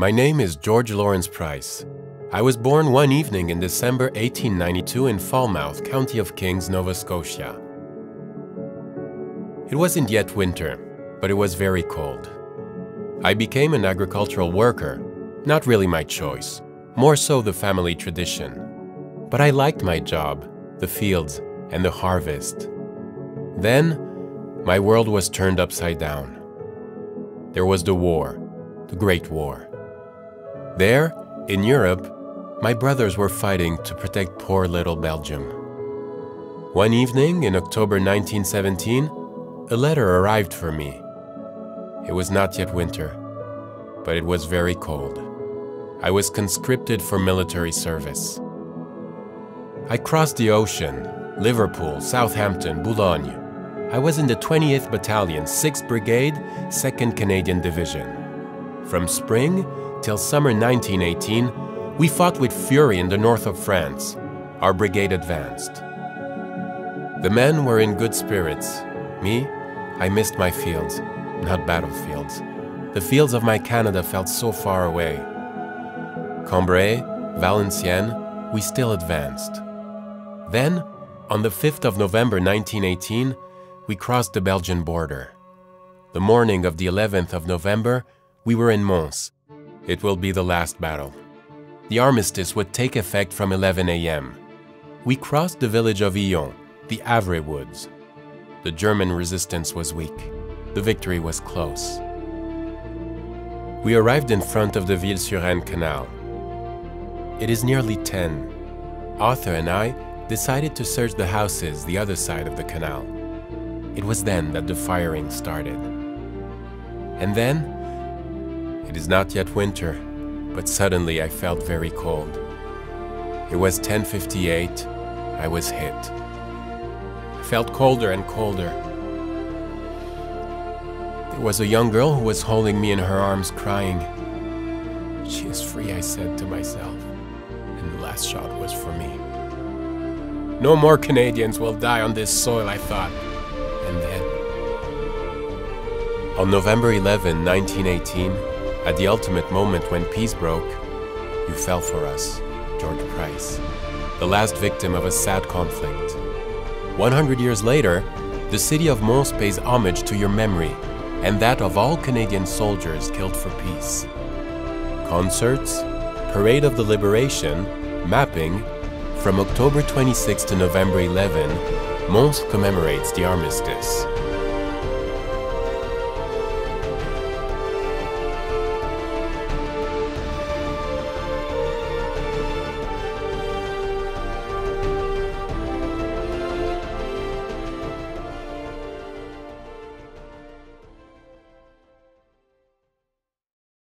My name is George Lawrence Price. I was born one evening in December 1892 in Falmouth, County of Kings, Nova Scotia. It wasn't yet winter, but it was very cold. I became an agricultural worker, not really my choice, more so the family tradition. But I liked my job, the fields, and the harvest. Then, my world was turned upside down. There was the war, the Great War. There, in Europe, my brothers were fighting to protect poor little Belgium. One evening in October 1917, a letter arrived for me. It was not yet winter, but it was very cold. I was conscripted for military service. I crossed the ocean, Liverpool, Southampton, Boulogne. I was in the 20th Battalion, 6th Brigade, 2nd Canadian Division. From spring till summer 1918, we fought with fury in the north of France. Our brigade advanced. The men were in good spirits. Me, I missed my fields, not battlefields. The fields of my Canada felt so far away. Cambrai, Valenciennes, we still advanced. Then, on the 5th of November 1918, we crossed the Belgian border. The morning of the 11th of November, we were in Mons, it will be the last battle. The armistice would take effect from 11 a.m. We crossed the village of Illon, the Havre Woods. The German resistance was weak. The victory was close. We arrived in front of the Ville-sur-Haine canal. It is nearly 10. Arthur and I decided to search the houses the other side of the canal. It was then that the firing started. And then it is not yet winter, but suddenly I felt very cold. It was 10.58, I was hit. I felt colder and colder. There was a young girl who was holding me in her arms crying. She is free, I said to myself, and the last shot was for me. No more Canadians will die on this soil, I thought. And then, on November 11, 1918, at the ultimate moment when peace broke, you fell for us, George Price, the last victim of a sad conflict. 100 years later, the city of Mons pays homage to your memory and that of all Canadian soldiers killed for peace. Concerts, Parade of the Liberation, mapping, from October 26 to November 11, Mons commemorates the armistice.